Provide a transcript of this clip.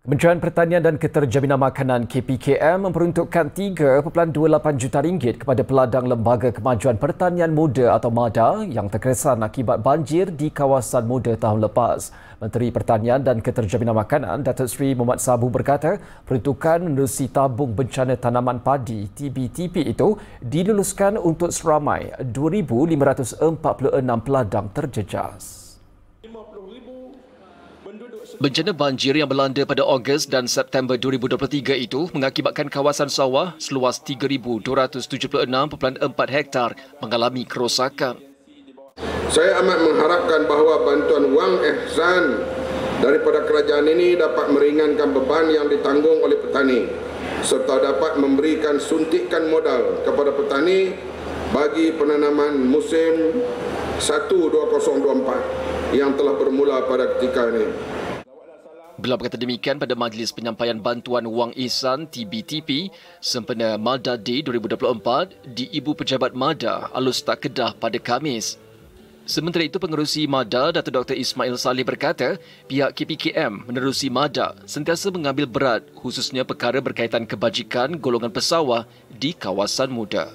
Kementerian Pertanian dan Keterjaminan Makanan KPKM memperuntukkan 3.28 juta ringgit kepada peladang Lembaga Kemajuan Pertanian Muda atau MADA yang terkesan akibat banjir di kawasan muda tahun lepas. Menteri Pertanian dan Keterjaminan Makanan Datuk Seri Muhammad Sabu berkata peruntukan menerusi tabung bencana tanaman padi TBTP itu diluluskan untuk seramai 2,546 peladang terjejas. Bencana banjir yang melanda pada Ogos dan September 2023 itu mengakibatkan kawasan sawah seluas 3,276.4 hektar mengalami kerosakan. Saya amat mengharapkan bahawa bantuan wang ihsan daripada kerajaan ini dapat meringankan beban yang ditanggung oleh petani serta dapat memberikan suntikan modal kepada petani bagi penanaman musim 1-2024 yang telah bermula pada ketika ini. Beliau berkata demikian pada Majlis Penyampaian Bantuan Wang Ihsan TBTP sempena Mada Day 2024 di Ibu Pejabat Mada Alustar Kedah pada Kamis. Sementara itu, pengerusi MADA, Datuk Dr. Ismail Saleh berkata, pihak KPKM menerusi MADA sentiasa mengambil berat khususnya perkara berkaitan kebajikan golongan pesawah di kawasan muda.